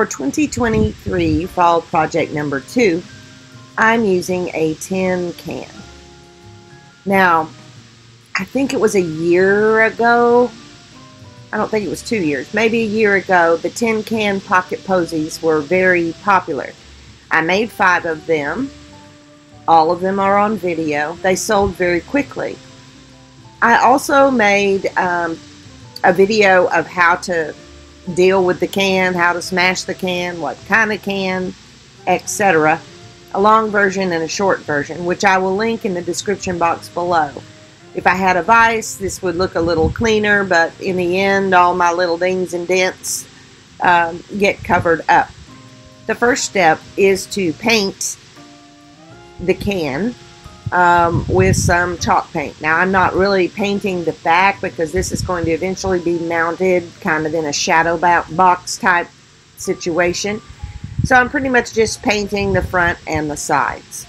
For 2023 fall project number two, I'm using a tin can. Now, I think it was a year ago. I don't think it was two years, maybe a year ago, the tin can pocket posies were very popular. I made five of them. All of them are on video. They sold very quickly. I also made um, a video of how to deal with the can, how to smash the can, what kind of can, etc. A long version and a short version, which I will link in the description box below. If I had a vise, this would look a little cleaner, but in the end, all my little dings and dents um, get covered up. The first step is to paint the can um, with some chalk paint. Now I'm not really painting the back because this is going to eventually be mounted kind of in a shadow box type situation. So I'm pretty much just painting the front and the sides.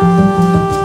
Música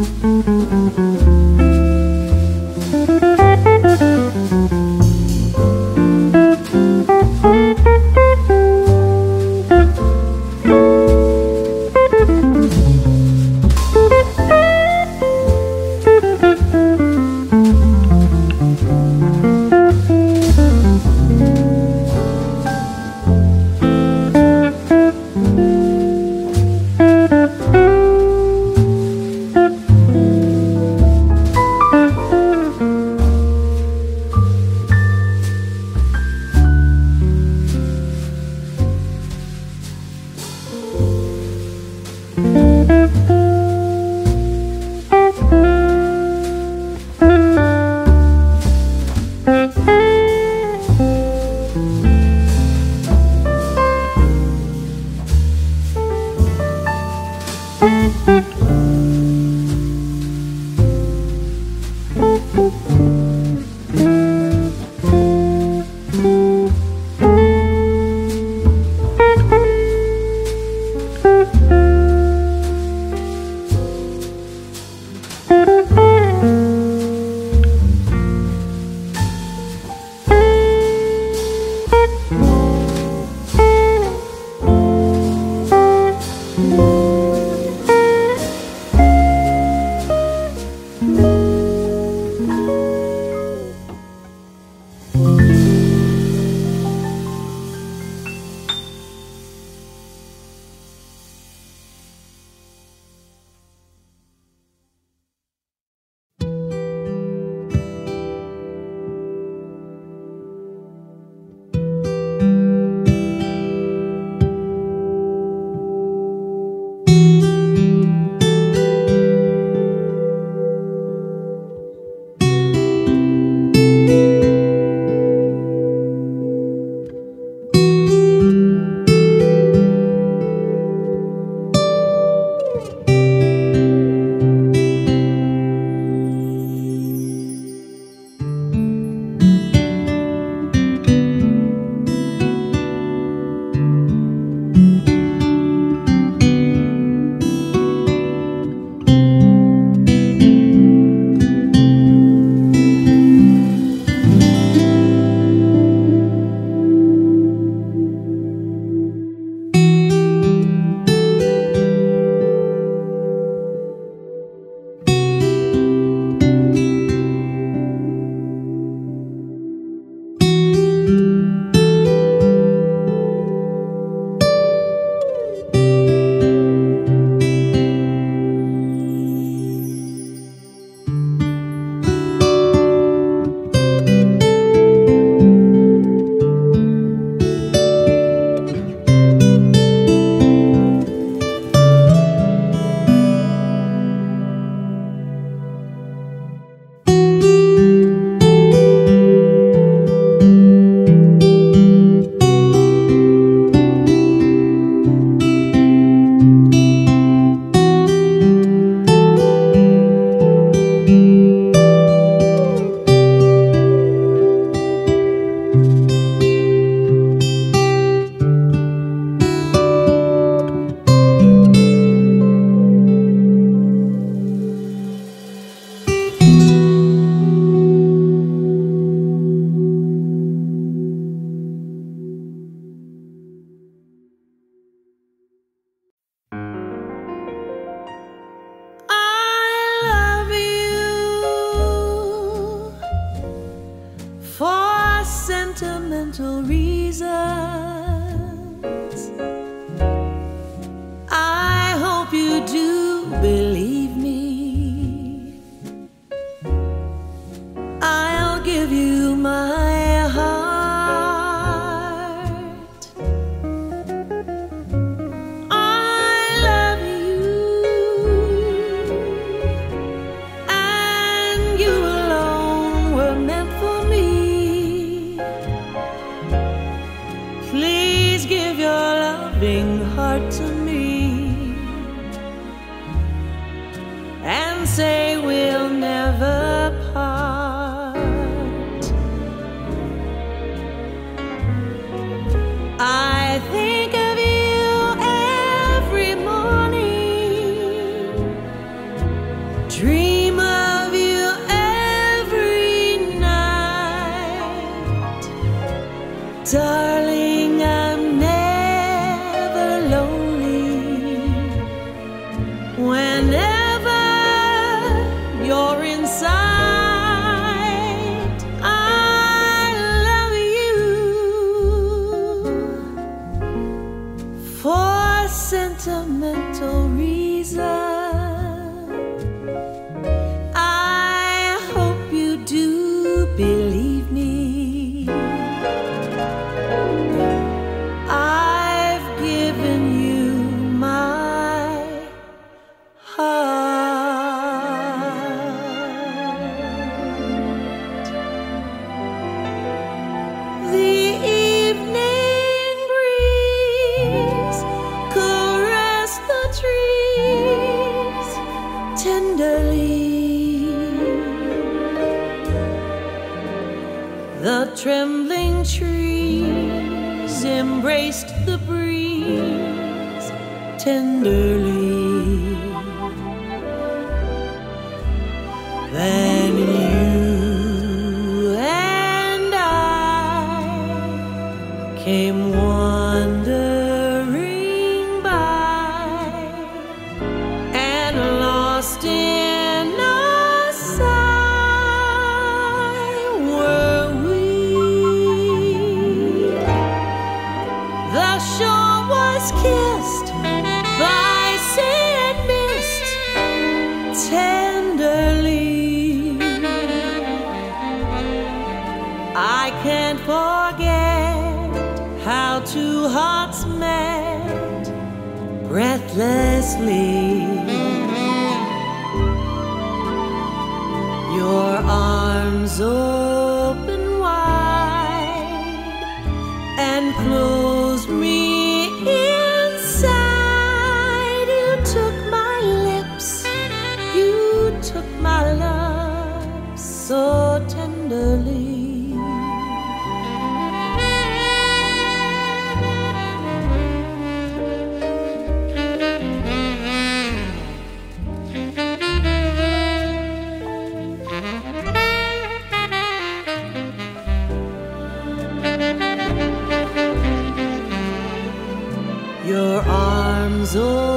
Mm-hmm. Say endlessly. Your arms. Oh so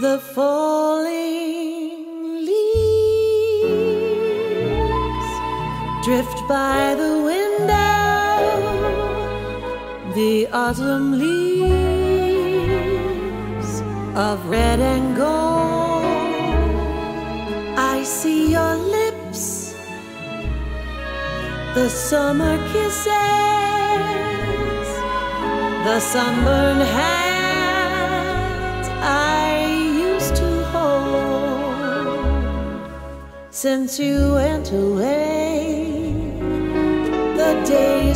the falling leaves drift by the window, the autumn leaves of red and gold. I see your lips, the summer kisses, the sunburned hands since you went away. The day